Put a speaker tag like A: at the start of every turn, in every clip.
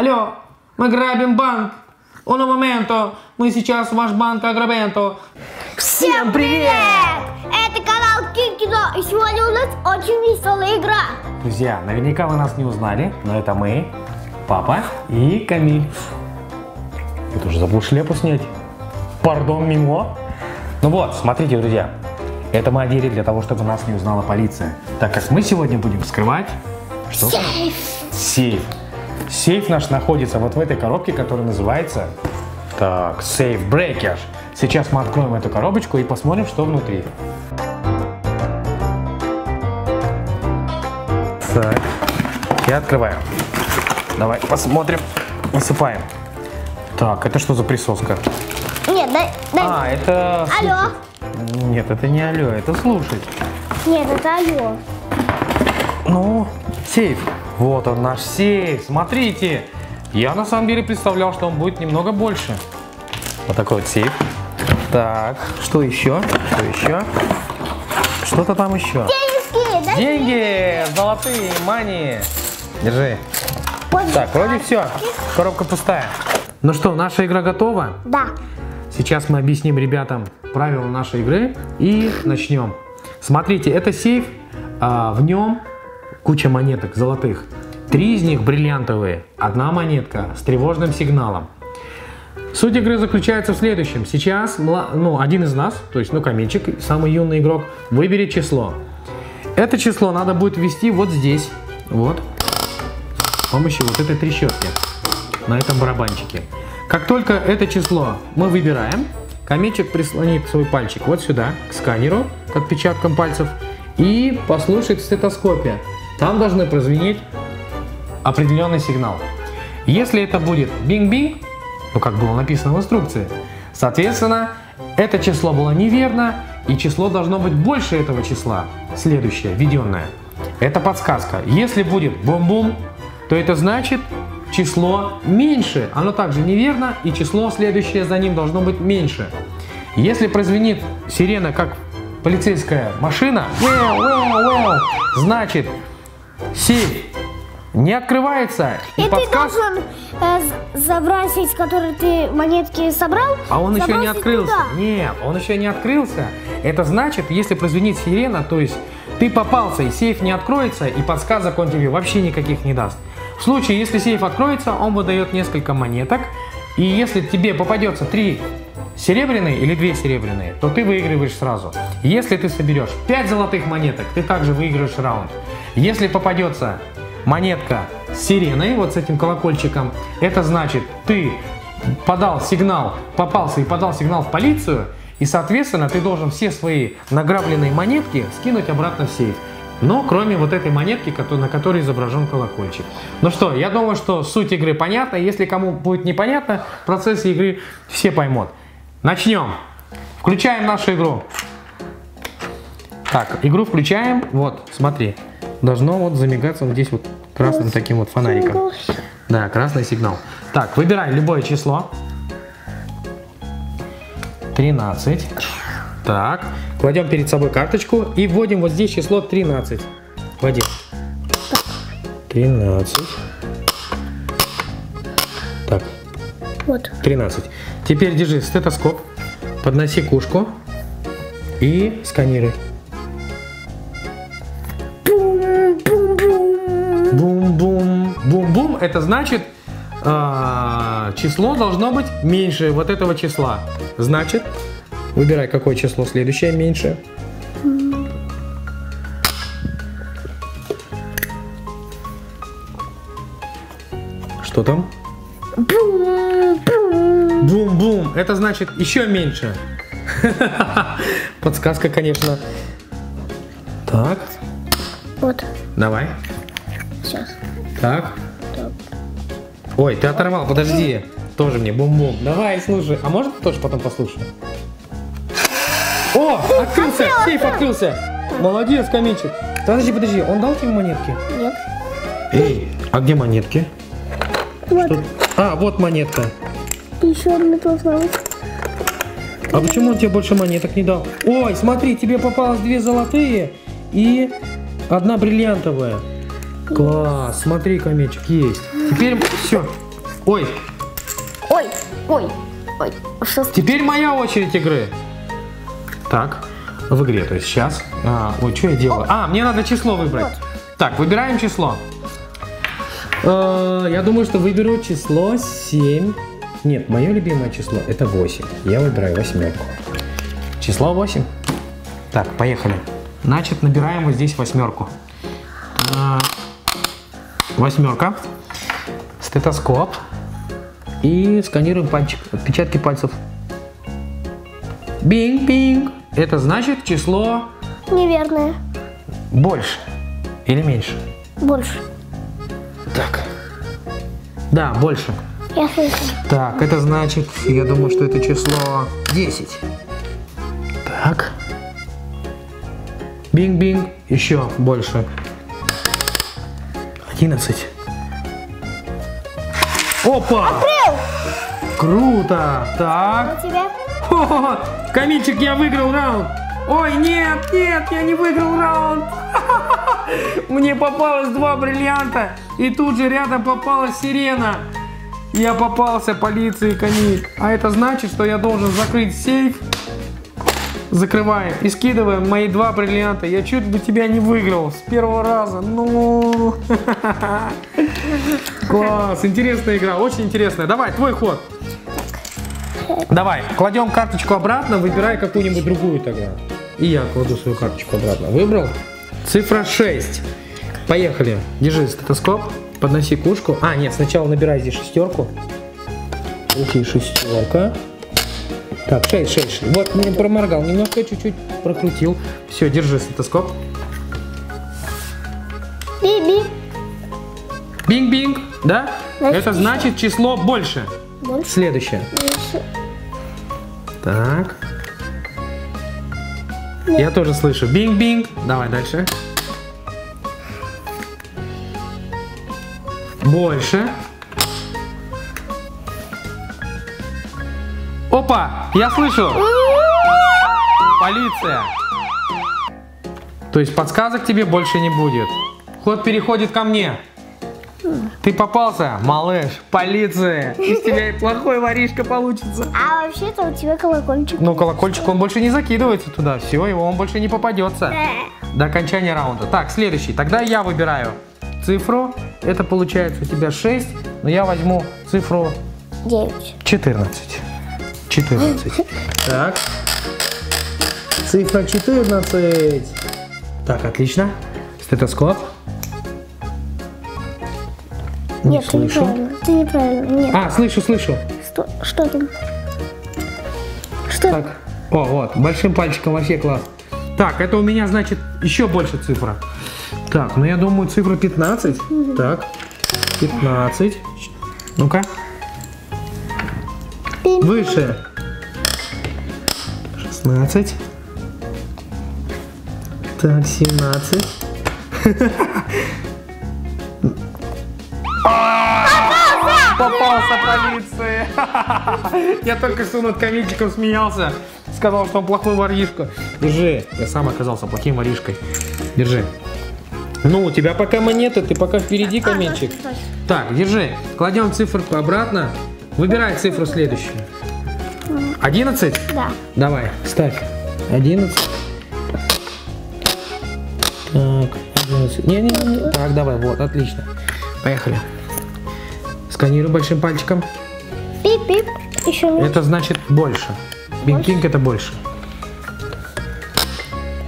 A: Алло, мы грабим банк. Uno momento, мы сейчас ваш банк ограбенто.
B: Всем привет! Это канал Кикидо, и сегодня у нас очень веселая игра.
A: Друзья, наверняка вы нас не узнали, но это мы, папа и Камиль. Я тоже забыл шляпу снять. Пардон, мимо. Ну вот, смотрите, друзья. Это мы одели для того, чтобы нас не узнала полиция. Так как мы сегодня будем вскрывать... Что?
B: Сейф.
A: Сейф. Сейф наш находится вот в этой коробке, которая называется... Так, Safe Breakers. Сейчас мы откроем эту коробочку и посмотрим, что внутри. Так, я открываю. Давай посмотрим. Насыпаем. Так, это что за присоска?
B: Нет, дай, дай.
A: А, это...
B: Алло.
A: Нет, это не алло, это слушать.
B: Нет, это алло.
A: Ну, сейф. Вот он наш сейф. Смотрите. Я на самом деле представлял, что он будет немного больше. Вот такой вот сейф. Так, что еще? Что еще? Что-то там еще.
B: Денежки, дай.
A: Деньги! Золотые, мани. Держи.
B: Вот
A: Так, вроде все. Коробка пустая. Ну что, наша игра готова?
B: Да.
A: Сейчас мы объясним ребятам правила нашей игры и начнем. Смотрите, это сейф, а, в нем куча монеток золотых. Три из них бриллиантовые, одна монетка с тревожным сигналом. Суть игры заключается в следующем. Сейчас ну, один из нас, то есть ну, каменчик, самый юный игрок, выберет число. Это число надо будет ввести вот здесь, вот, с помощью вот этой трещотки на этом барабанчике. Как только это число мы выбираем, каменчик прислонит свой пальчик вот сюда, к сканеру, к отпечаткам пальцев, и послушает в стетоскопе. Там должны прозвенеть определенный сигнал. Если это будет бинг-бинг, ну как было написано в инструкции, соответственно, это число было неверно, и число должно быть больше этого числа, следующее, введенное. Это подсказка. Если будет бум-бум, то это значит число меньше. Оно также неверно, и число следующее за ним должно быть меньше. Если прозвенит сирена как полицейская машина, значит сейф не открывается, и,
B: И ты
A: подсказ-
B: должен э, забросить, который ты монетки собрал.
A: А он еще не открылся.
B: туда.
A: Нет, он еще не открылся. Это значит, если прозвенит сирена, то есть ты попался и сейф не откроется, и подсказок он тебе вообще никаких не даст. В случае, если сейф откроется, он выдает несколько монеток, и если тебе попадется три серебряные или две серебряные, то ты выигрываешь сразу. Если ты соберешь 5 золотых монеток, ты также выиграешь раунд. Если попадется монетка с сиреной, вот с этим колокольчиком, это значит, ты подал сигнал, попался и подал сигнал в полицию, и, соответственно, ты должен все свои награбленные монетки скинуть обратно в сейф. Но кроме вот этой монетки, на которой изображен колокольчик. Ну что, я думаю, что суть игры понятна. Если кому будет непонятно, в процессе игры все поймут. Начнем. Включаем нашу игру. Так, игру включаем. Вот, смотри. Должно вот замигаться вот здесь вот красным таким вот фонариком. Да, красный сигнал. Так, выбирай любое число. 13. Так, кладем перед собой карточку и вводим вот здесь число 13. Вводи. 13. Так,
B: Вот.
A: 13. Теперь держи стетоскоп, подноси кушку и сканируй. Это значит а, число должно быть меньше вот этого числа. Значит, выбирай какое число следующее меньше. Что там?
B: Бум-бум.
A: Это значит еще меньше. Подсказка, конечно. Так,
B: Вот.
A: давай.
B: Сейчас.
A: Так. Ой, ты оторвал, подожди. Тоже мне бум-бум. Давай, слушай. А можно ты тоже потом послушай? О, открылся, сейф открылся. Молодец, каменчик. Подожди, подожди, он дал тебе монетки?
B: Нет.
A: Эй, а где монетки?
B: Вот.
A: Тут- А, вот монетка.
B: Еще одна быть.
A: А почему он тебе больше монеток не дал? Ой, смотри, тебе попалось две золотые и одна бриллиантовая. Класс, смотри, камечек есть. Теперь все, Ой,
B: Ой, ой, ой. Что
A: теперь моя очередь игры. Так, в игре, то есть сейчас. А, ой, что я делаю? А, мне надо число выбрать. Так, выбираем число. Э, Я думаю, что выберу число 7. Нет, мое любимое число это 8. Я выбираю восьмерку. Число 8. Так, поехали. Значит, набираем вот здесь восьмерку. А, Восьмерка. Стетоскоп. И сканируем пальчик, отпечатки пальцев. Бинг-бинг. Это значит число
B: Неверное.
A: больше или меньше.
B: Больше.
A: Так. Да, больше.
B: Я слышу.
A: Так, это значит, я думаю, что это число 10. Так. Бинг-бинг. Еще больше. 11. Опа!
B: Открыл!
A: Круто! Так.
B: Тебя?
A: О, Камильчик, я выиграл раунд. Ой, нет, нет, я не выиграл раунд. Мне попалось два бриллианта. И тут же рядом попалась сирена. Я попался полиции, Камиль. А это значит, что я должен закрыть сейф. Закрываем и скидываем мои два бриллианта. Я чуть бы тебя не выиграл с первого раза. Ну. Класс, интересная игра, очень интересная. Давай, твой ход. Давай, кладем карточку обратно, выбирай какую-нибудь другую тогда. И я кладу свою карточку обратно. Выбрал? Цифра 6. Поехали. Держи стетоскоп, подноси кушку. А, нет, сначала набирай здесь шестерку. Окей, шестерка. Так, 6, 6, 6. Вот, мне проморгал, немножко чуть-чуть прокрутил. Все, держи стетоскоп.
B: Би-би.
A: Бинг-бинг, да?
B: Значит,
A: Это значит число больше.
B: Больше.
A: Следующее.
B: Больше.
A: Так. Я тоже слышу. Бинг-бинг. Давай дальше. Больше. Опа! Я слышу! Полиция! То есть подсказок тебе больше не будет. Ход переходит ко мне. Ты попался, малыш, полиция. Из тебя и плохой воришка получится.
B: А вообще-то у тебя колокольчик.
A: Ну, колокольчик, он больше не закидывается туда. Все, его он больше не попадется. До окончания раунда. Так, следующий. Тогда я выбираю цифру. Это получается у тебя 6. Но я возьму цифру
B: Девять.
A: 14. 14. Так. Цифра 14. Так, отлично. Стетоскоп. Не
B: Нет, ты
A: слышу.
B: неправильно. Ты неправильно. Нет.
A: А, слышу, слышу.
B: Что, что там? Что?
A: Так. О, вот, большим пальчиком вообще класс. Так, это у меня, значит, еще больше цифра. Так, ну я думаю, цифра 15. Так, 15. Ну-ка, выше. 16. Так, 17. Попался полиции! Я только что над комичиком смеялся. Сказал, что он плохой воришка. Держи. Я сам оказался плохим воришкой. Держи. Ну, у тебя пока монеты, ты пока впереди, каменчик.
B: точно, точно.
A: Так, держи. Кладем циферку обратно. Выбирай цифру следующую. 11?
B: Да.
A: Давай, ставь. 11. Так, 11. Не, не, не. Так, давай, вот, отлично. Поехали. Сканируй большим пальчиком.
B: Пип-пип. Еще меньше.
A: Это значит больше. Бинг-бинг это больше.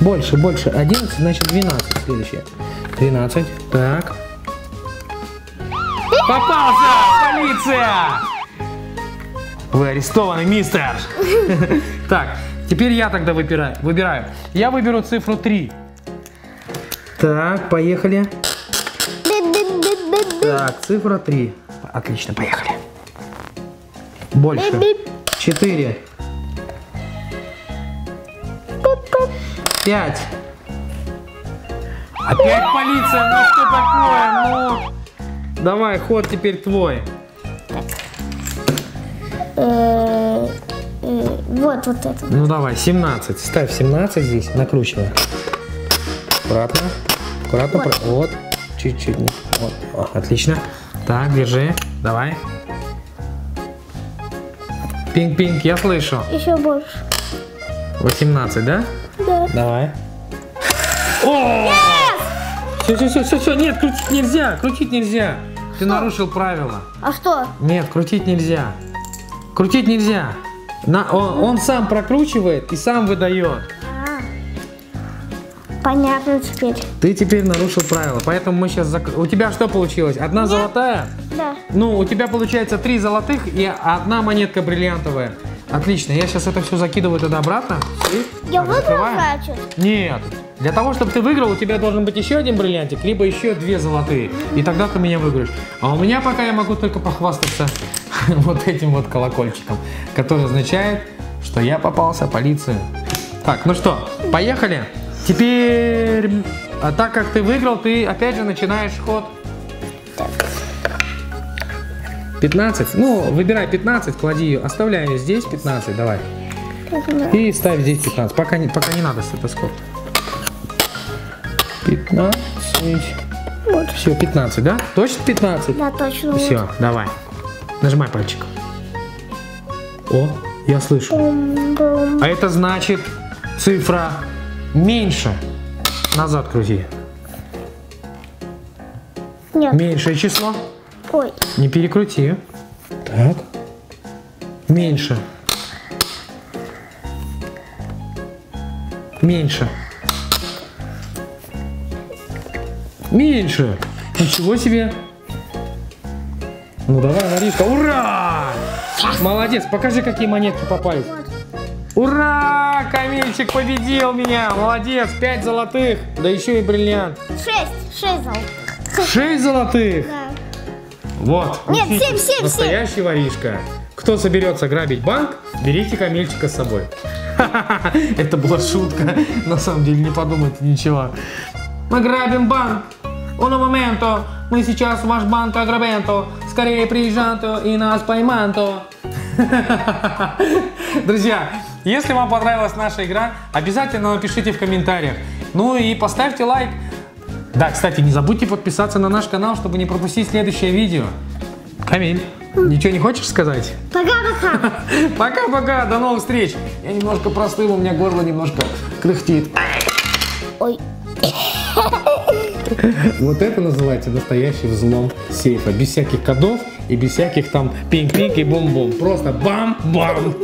A: Больше, больше. 11 значит 12 следующее. 13. Так. Попался! Полиция! Вы арестованы, мистер! Так, теперь я тогда выбираю. выбираю. Я выберу цифру 3. Так, поехали. Так, цифра 3. Отлично, поехали. Больше.
B: Бип-бип.
A: 4.
B: Бип-бип.
A: 5. Опять полиция, ну что такое? Ну. Давай, ход теперь твой.
B: Э, э, Вот, вот это.
A: Ну давай, 17. Ставь 17 здесь, накручивай. Аккуратно. Аккуратно.
B: Вот.
A: про- Вот. Чуть-чуть. Вот. О, отлично. Так, держи. Давай. Пинг-пинг, я слышу.
B: Еще больше.
A: 18, да?
B: Да.
A: Давай. О! Все, все, все, все, все, нет, крутить нельзя, крутить нельзя. Ты нарушил правила.
B: А что?
A: Нет, крутить нельзя. Крутить нельзя. На, он, он сам прокручивает и сам выдает.
B: А. Понятно теперь.
A: Ты теперь нарушил правила, поэтому мы сейчас... зак- У тебя что получилось? Одна золотая?
B: Да.
A: Ну, у тебя получается три золотых и одна монетка бриллиантовая. Отлично, я сейчас это все закидываю туда обратно. И
B: Я выиграл, значит?
A: Нет. Для того, чтобы ты выиграл, у тебя должен быть еще один бриллиантик, либо еще две золотые. И тогда ты меня выиграешь. А у меня пока я могу только похвастаться вот этим вот колокольчиком, который означает, что я попался полиции. Так, ну что, поехали. Теперь, а так как ты выиграл, ты опять же начинаешь ход. 15. Ну, выбирай 15, клади ее. Оставляй ее здесь 15, давай. И ставь здесь 15. Пока не, пока не надо стетоскоп. 15.
B: Вот.
A: Все, 15, да? Точно 15?
B: Да, точно.
A: Все, давай. Нажимай пальчик. О, я слышу. А это значит цифра меньше. Назад крути.
B: Нет.
A: Меньшее число.
B: Ой.
A: Не перекрути. Так. Меньше. Меньше. Меньше. Ничего себе. Ну давай, Маришка, ура! Молодец, покажи, какие монетки попались. Ура! Камильчик победил меня! Молодец, 5 золотых, да еще и бриллиант.
B: Шесть. Шесть золотых.
A: 6 золотых!
B: Да.
A: Вот.
B: Нет,
A: учитесь.
B: семь, семь,
A: Настоящий воришка. Кто соберется грабить банк, берите камельчика с собой. Это была шутка. На самом деле не подумайте ничего. Мы грабим банк. Uno momento. Мы сейчас ваш банк ограбенто. Скорее приезжанто и нас пойманто. Друзья, если вам понравилась наша игра, обязательно напишите в комментариях. Ну и поставьте лайк. Да, кстати, не забудьте подписаться на наш канал, чтобы не пропустить следующее видео. Камиль, ничего не хочешь сказать?
B: Пока-пока.
A: Пока-пока, до новых встреч. Я немножко простыл, у меня горло немножко кряхтит.
B: Ой.
A: Вот это называется настоящий взлом сейфа. Без всяких кодов и без всяких там пинг-пинг и бум-бум. Просто бам-бам.